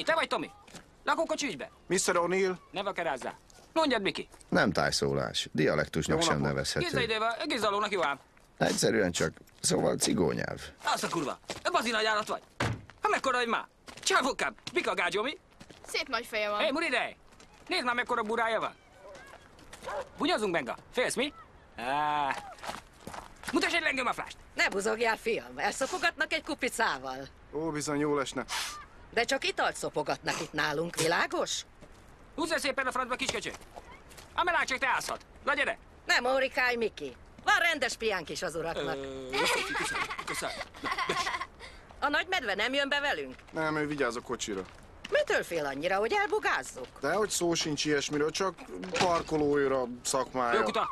Mi? Te vagy Tomi? Lakókocsi ügybe? Mr. O'Neill, Ne vakerázzál. Mondjad, Miki. Nem tájszólás, dialektusnak sem nevezhető. Gizaidével, gizalónak jó ám. Egyszerűen csak, szóval cigónyelv. Azt a kurva. Bazi nagy állat vagy. Ha mekkora vagy már? Csávokám. Mika gágyó, mi? Szép nagy feje van. Hé, hey, Muridej! Nézd már, mekkora burája van. Bunyazunk, Benga. Félsz, mi? Ah. Mutass egy lengőmaflást. Ne buzogjál, fiam, elszopogatnak egy kupicával. ó, bizony jó lesne. De csak italt szopogatnak itt nálunk, világos? Húzz el szépen a francba, kisköcsög. Amelák csak te állszhat. Na gyere. Nem órikálj, Miki. Van rendes piánk is az uraknak. Ö, Köszönöm, köszönöm. A nagy medve nem jön be velünk? Nem, ő vigyáz a kocsira. Mitől fél annyira, hogy elbugázzuk? De hogy szó sincs ilyesmiről, csak parkolóira szakmája. Jó kuta.